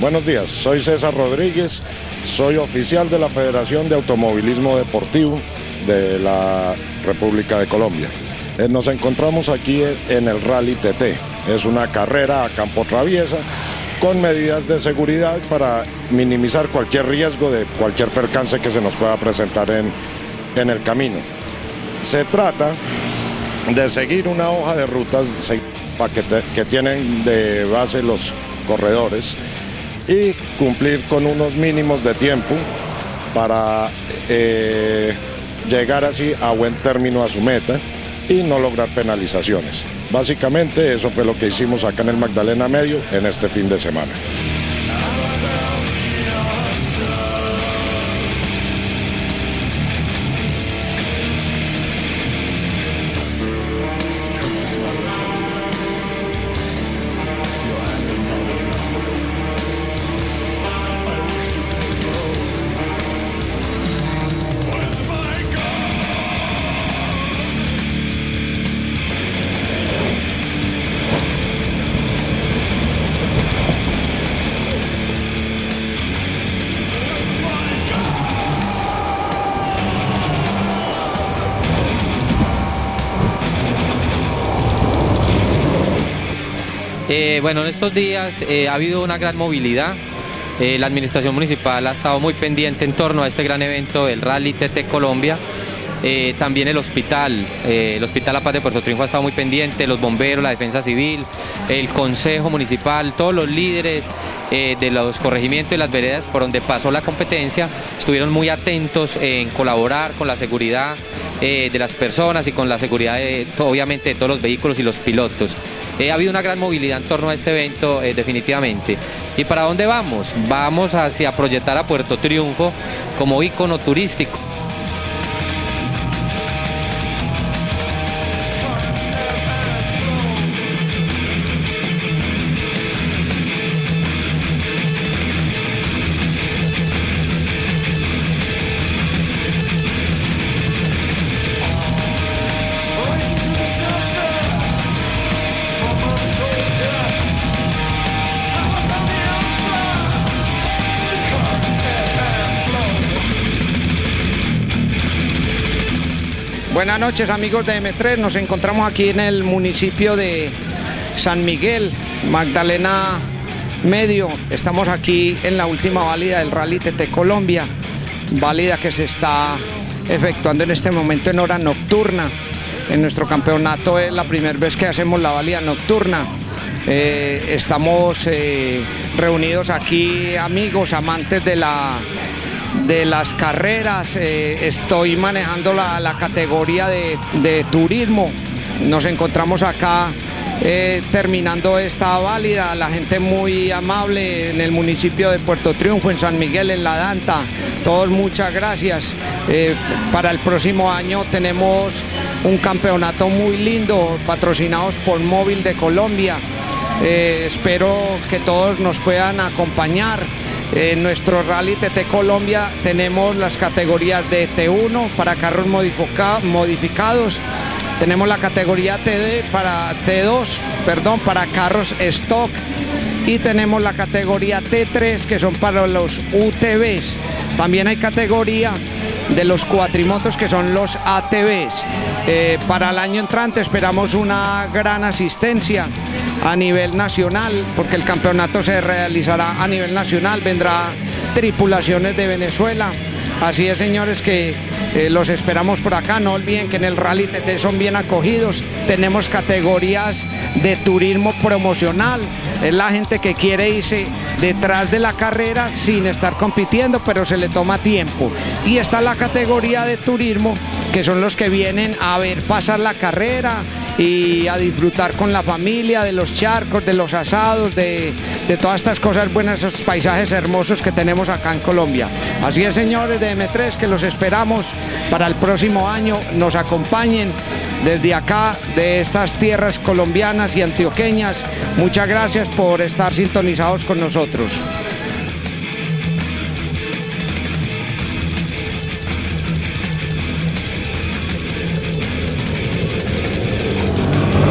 Buenos días, soy César Rodríguez, soy oficial de la Federación de Automovilismo Deportivo de la República de Colombia. Eh, Nos encontramos aquí en el Rally TT. Es una carrera a campo traviesa con medidas de seguridad para minimizar cualquier riesgo de cualquier percance que se nos pueda presentar en, en el camino. Se trata de seguir una hoja de rutas que tienen de base los corredores y cumplir con unos mínimos de tiempo para eh, llegar así a buen término a su meta y no lograr penalizaciones. Básicamente eso fue lo que hicimos acá en el Magdalena Medio en este fin de semana. Eh, bueno, en estos días eh, ha habido una gran movilidad. Eh, la administración municipal ha estado muy pendiente en torno a este gran evento del Rally TT Colombia. También el hospital, el Hospital La Paz de Puerto Triunfo ha estado muy pendiente, los bomberos, la defensa civil, el consejo municipal, todos los líderes de los corregimientos y las veredas por donde pasó la competencia estuvieron muy atentos en colaborar con la seguridad de las personas y con la seguridad de, obviamente de todos los vehículos y los pilotos. Eh, ha habido una gran movilidad en torno a este evento, eh, definitivamente. ¿Y para dónde vamos? Vamos hacia proyectar a Puerto Triunfo como ícono turístico. Buenas noches amigos de M3, nos encontramos aquí en el municipio de San Miguel, Magdalena Medio. Estamos aquí en la última válida del Rally TT Colombia, válida que se está efectuando en este momento en hora nocturna. En nuestro campeonato es la primera vez que hacemos la válida nocturna. Eh, estamos eh, reunidos aquí amigos, amantes de la de las carreras. eh, estoy manejando la, la categoría de, de turismo. Nos encontramos acá eh, terminando esta válida. La gente muy amable en el municipio de Puerto Triunfo, en San Miguel, en La Danta. Todos muchas gracias. Eh, para el próximo año tenemos un campeonato muy lindo patrocinados por Móvil de Colombia. Espero que todos nos puedan acompañar. En nuestro Rally TT Colombia tenemos las categorías de T1 para carros modifica- modificados, tenemos la categoría TD para T2, perdón, para carros stock y tenemos la categoría T3 que son para los UTVs. También hay categoría de los cuatrimotos que son los ATVs. Eh, para el año entrante esperamos una gran asistencia a nivel nacional, porque el campeonato se realizará a nivel nacional, vendrá tripulaciones de Venezuela. Así es, señores, que eh, los esperamos por acá. No olviden que en el Rally TT son bien acogidos. Tenemos categorías de turismo promocional. Es la gente que quiere irse detrás de la carrera sin estar compitiendo, pero se le toma tiempo. Y está la categoría de turismo, que son los que vienen a ver pasar la carrera y a disfrutar con la familia de los charcos, de los asados, de, todas estas cosas buenas, esos paisajes hermosos que tenemos acá en Colombia. Así es, señores de M3, que los esperamos para el próximo año. Nos acompañen desde acá, de estas tierras colombianas y antioqueñas. Muchas gracias por estar sintonizados con nosotros.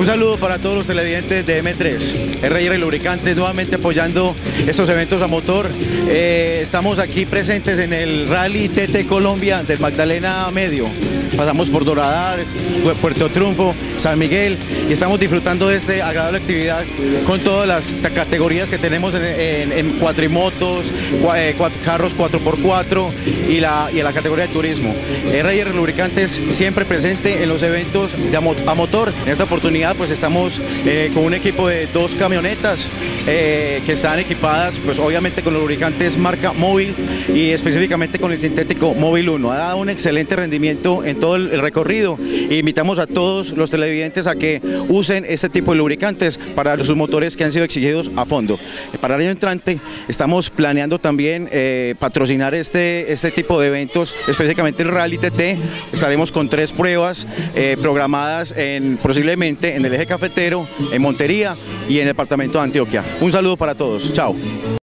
Un saludo para todos los televidentes de M3, RR Lubricantes, nuevamente apoyando estos eventos a motor. Eh, estamos aquí presentes en el Rally TT Colombia del Magdalena Medio. Pasamos por Doradar, Puerto Triunfo, San Miguel y estamos disfrutando de esta agradable actividad con todas las categorías que tenemos en, cuatrimotos, eh, carros 4x4 y la, la categoría de turismo. RR Lubricantes siempre presente en los eventos a, motor. En esta oportunidad pues estamos eh, con un equipo de dos camionetas eh, que están equipadas pues obviamente con los lubricantes marca móvil y específicamente con el sintético móvil 1. Ha dado un excelente rendimiento en todo el, recorrido e invitamos a todos los televidentes a que usen este tipo de lubricantes para sus motores que han sido exigidos a fondo. Para el año entrante estamos planeando también eh, patrocinar este, este tipo de eventos, específicamente el Rally TT. Estaremos con tres pruebas programadas en, posiblemente en el eje cafetero, en Montería y en el departamento de Antioquia. Un saludo para todos. Chao.